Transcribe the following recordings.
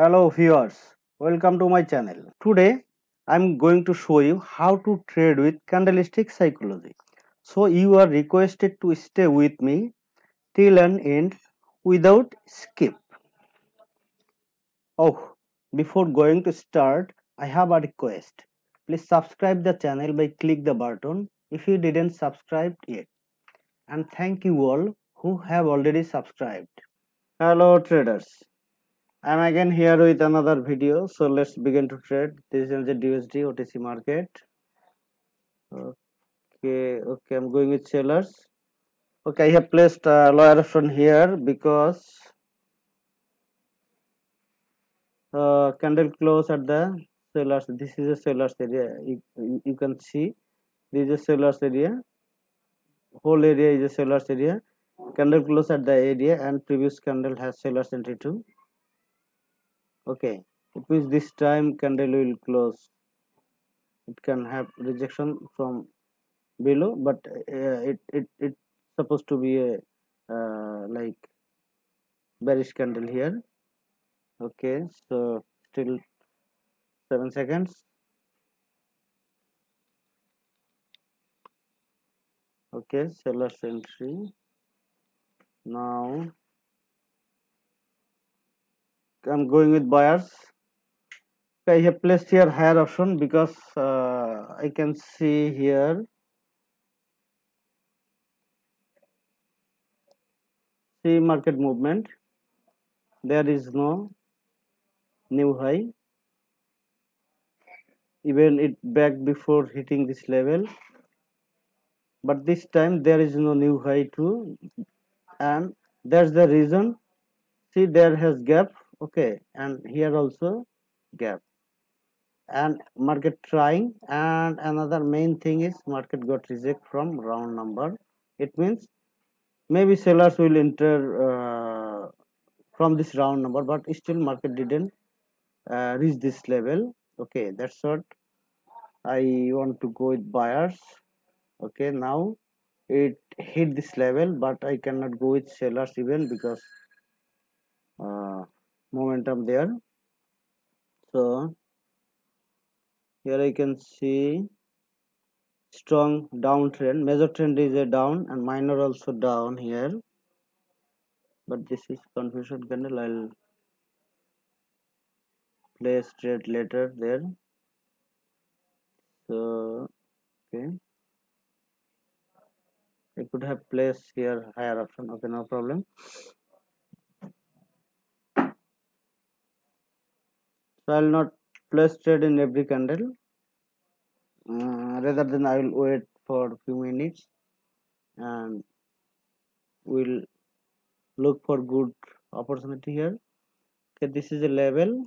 Hello viewers, welcome to my channel. Today I'm going to show you how to trade with candlestick psychology. So you are requested to stay with me till an end without skip. Oh, before going to start, I have a request. Please subscribe the channel by click the button if you didn't subscribe yet. And thank you all who have already subscribed. Hello traders. I'm again here with another video. So let's begin to trade. This is the USD OTC market. Okay, okay, I'm going with sellers. Okay, I have placed a lower option here because uh, candle close at the sellers. This is a sellers area. You, you can see this is a sellers area. Whole area is a sellers area. Candle close at the area and previous candle has sellers entry too okay. It means this time candle will close. It can have rejection from below but uh, it it it's supposed to be a uh, like bearish candle here. Okay so still seven seconds. Okay seller's entry now I'm going with buyers. I have placed here higher option because uh, I can see here. See market movement. There is no new high. Even it back before hitting this level. But this time there is no new high too. And that's the reason. See there has gap okay and here also gap. And market trying and another main thing is market got reject from round number. It means maybe sellers will enter uh, from this round number but still market didn't uh, reach this level. Okay that's what i want to go with buyers. Okay now it hit this level but i cannot go with sellers even because uh, momentum there. So here I can see strong downtrend major trend is a down and minor also down here. But this is confusion candle I'll place trade later there. So okay. I could have placed here higher option. Okay no problem so I'll not place trade in every candle. Uh, rather than I will wait for few minutes and we'll look for good opportunity here. Okay this is a level.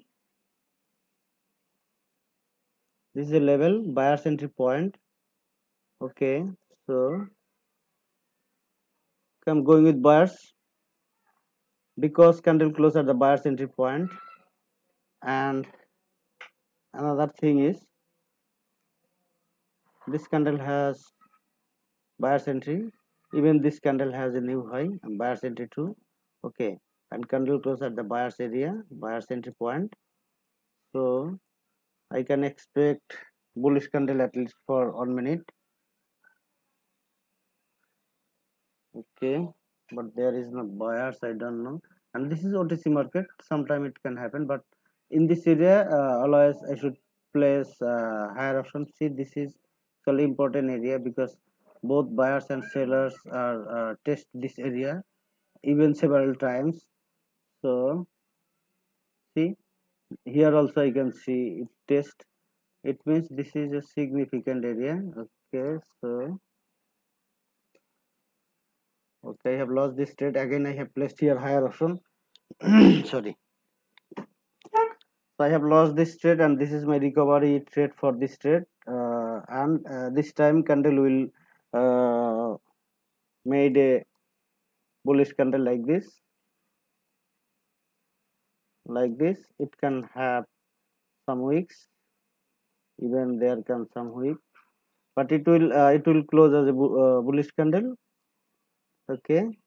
This is a level buyer's entry point. Okay so I'm going with buyers because candle close at the buyer's entry point and another thing is this candle has buyer's entry even this candle has a new high and buyer's entry too. Okay. And candle close at the buyer's area buyer's entry point. So i can expect bullish candle at least for one minute. Okay. But there is no buyers i don't know. And this is otc market. Sometime it can happen but in this area uh, always i should place uh, higher option see this is really important area because both buyers and sellers are uh, test this area even several times. So see here also you can see it test. It means this is a significant area. Okay so okay i have lost this trade. Again i have placed here higher option. Sorry so i have lost this trade and this is my recovery trade for this trade. Uh, and uh, this time candle will uh, made a bullish candle like this. Like this it can have some weeks. Even there can some week but it will uh, it will close as a uh, bullish candle. Okay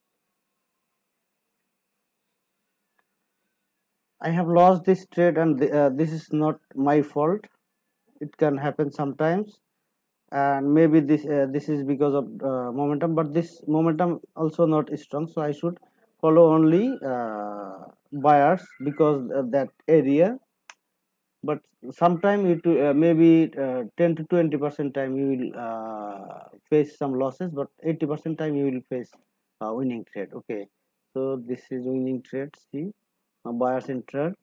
I have lost this trade and uh, this is not my fault. It can happen sometimes. And maybe this uh, this is because of uh, momentum but this momentum also not strong. So I should follow only uh, buyers because that area. But sometime it uh, maybe uh, 10 to 20 percent time you will uh, face some losses but 80 percent time you will face winning trade. Okay. So this is winning trade. See buyers enter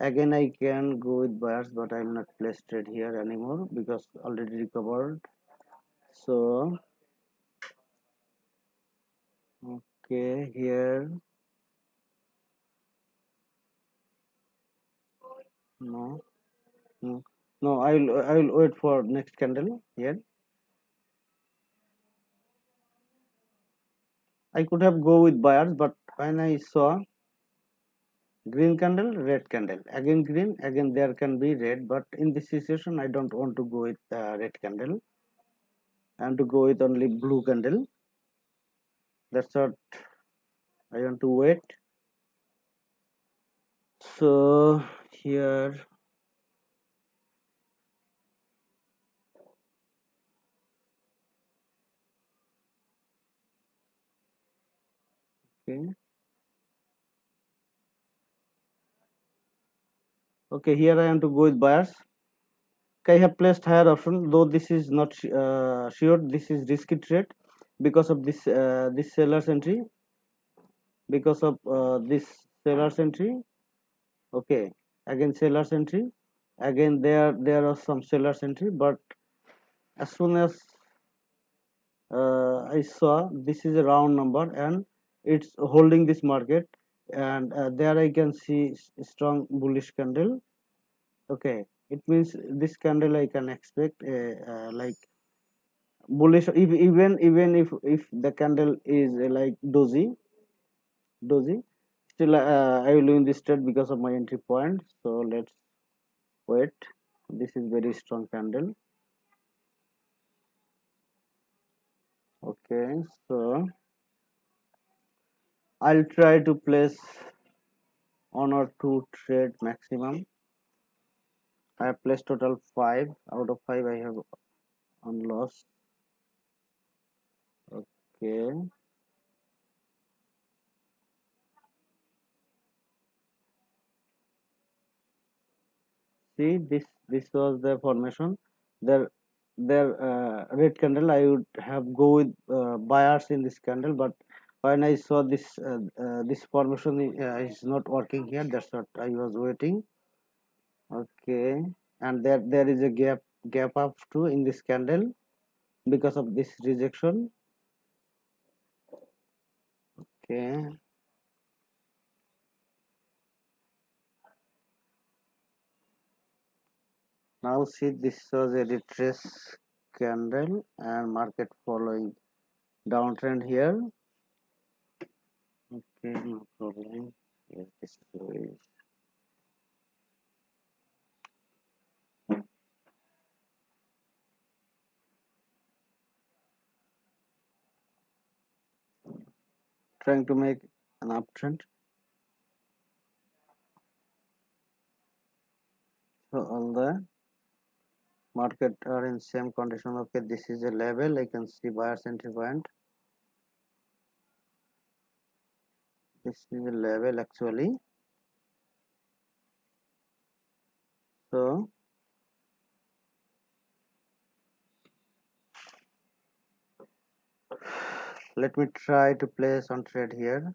again I can go with buyers but I will not place trade here anymore because already recovered. So okay here. No no no I will I will wait for next candle. Here I could have go with buyers but when I saw green candle red candle. Again green again there can be red but in this situation i don't want to go with uh, red candle. And to go with only blue candle. That's what i want to wait. So here. Okay okay here i am to go with buyers I have placed higher option though this is not uh, sure this is risky trade because of this uh, this seller's entry. Because of uh, this seller's entry. Okay again seller's entry. Again there there are some seller's entry but as soon as uh, I saw this is a round number and it's holding this market and uh, there I can see strong bullish candle. Okay. It means this candle I can expect a, uh, like bullish if, even even if if the candle is uh, like dozy dozy still uh, I will win this trade because of my entry point. So let's wait. This is very strong candle. Okay. So I'll try to place one or two trade maximum. I have placed total 5 out of 5 I have on loss. Okay. See this this was the formation. There there uh, red candle I would have go with uh, buyers in this candle but when I saw this uh, uh this formation uh, is not working here that's what I was waiting. Okay and there there is a gap gap up too in this candle because of this rejection. Okay. Now see this was a retrace candle and market following downtrend here okay no problem yes this is trying to make an uptrend so all the market are in same condition. Okay this is a level. I can see buyers entry point this level actually. So let me try to place on trade here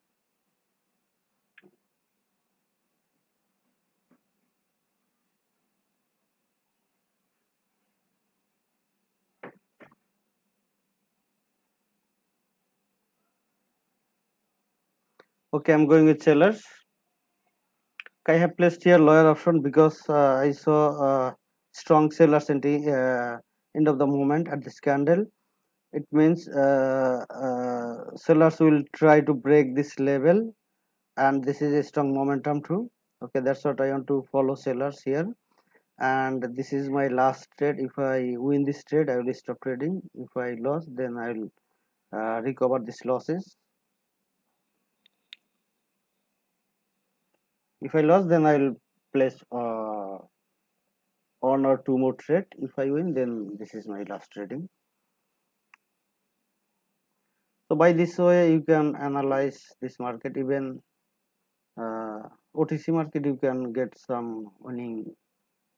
okay i'm going with sellers. I have placed here lower option because uh, i saw uh, strong sellers entry uh, end of the moment at this candle it means uh, uh, sellers will try to break this level and this is a strong momentum too. Okay that's what i want to follow sellers here. And this is my last trade. If i win this trade i will stop trading. If i lose then i will uh, recover these losses if I lose then I will place uh, one or two more trade. If I win then this is my last trading. So by this way you can analyze this market even uh, OTC market you can get some winning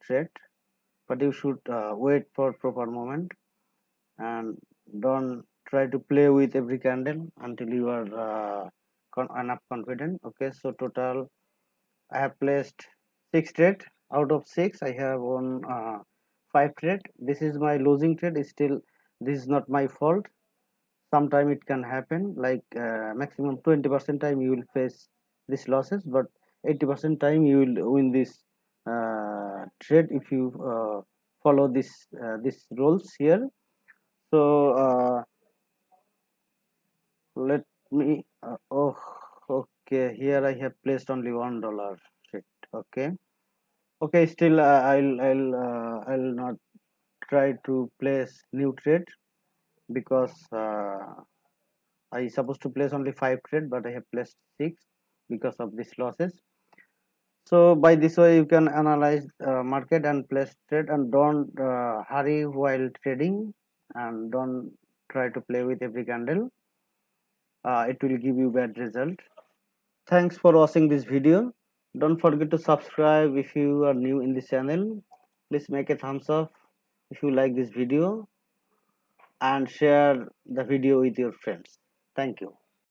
trade. But you should uh, wait for proper moment and don't try to play with every candle until you are uh, con enough confident. Okay so total i have placed six trade. Out of six i have won uh, five trade. This is my losing trade. Still this is not my fault. Sometime it can happen like uh, maximum 20 percent time you will face these losses but 80 percent time you will win this uh, trade if you uh, follow this uh, these rules here. So uh, let me uh, oh okay here i have placed only one dollar. Shit. Okay. Okay still uh, i'll i'll uh, i'll not try to place new trade because uh, i supposed to place only five trade but i have placed six because of these losses. So by this way you can analyze uh, market and place trade and don't uh, hurry while trading and don't try to play with every candle. Uh, it will give you bad result thanks for watching this video. Don't forget to subscribe if you are new in this channel. Please make a thumbs up if you like this video and share the video with your friends. Thank you